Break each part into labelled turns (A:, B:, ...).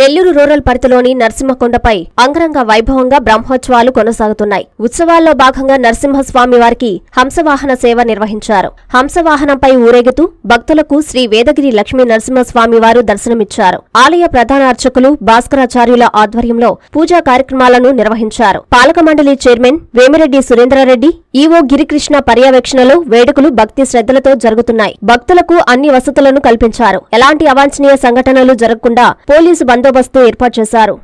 A: Nellore rural పరిధిలోని నరసింహకొండపై అంగరంగ వైభవంగా బ్రహ్మోత్సవాలు కొనసాగుతున్నాయి. ఉత్సవాల్లో భాగంగా నరసింహస్వామి వారికి హంసవాహన సేవ నిర్వహించారు. హంసవాహనంపై ఊరేగుతూ భక్తులకు శ్రీ వేదగిరి లక్ష్మీ నరసింహస్వామి వారు దర్శనమిచ్చారు. ఆలయ ప్రధాన అర్చకులు భాస్కరాచార్యుల ఆధ్వర్యంలో పూజా కార్యక్రమాలను నిర్వహించారు. పాలక మండలి చైర్మన్ వేమిరెడ్డి సురేంద్రారెడ్డి ఈవో గిరికృష్ణ పర్యవేక్షణలో వేడుకలు భక్తి శ్రద్ధలతో జరుగుతున్నాయి. భక్తులకు అన్ని వసతులను కల్పించారు. ఎలాంటి అవాంఛనీయ సంఘటనలు జరగకుండా పోలీసు బందోబస్తు ఏర్పాటు చేశారు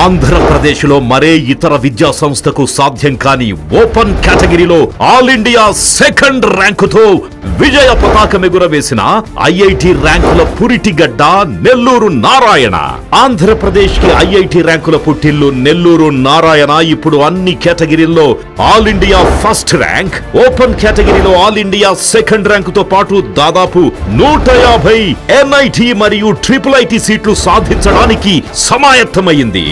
B: ఆంధ్రప్రదేశ్లో మరే ఇతర విద్యా సంస్థకు సాధ్యం కాని ఓపెన్ కేటగిరీలో ఆల్ ఇండియా సెకండ్ ర్యాంకుతో విజయ పతాకం ఎగురవేసిన ఐఐటి ర్యాంకుల పురిటిగడ్డ నెల్లూరు నారాయణ. ఆంధ్రప్రదేశ్కి ఐఐటి ర్యాంకుల పుట్టిల్లు నెల్లూరు నారాయణ ఇప్పుడు అన్ని కేటగిరీల్లో all India first rank. Open కేటగిరీలో ఆల్ ఇండియా సెకండ్ ర్యాంకుతో పాటు దాదాపు నూట యాభై ఎన్ఐటి మరియు ట్రిపుల్ ఐటి సీట్లు సాధించడానికి సమాయత్తమైంది.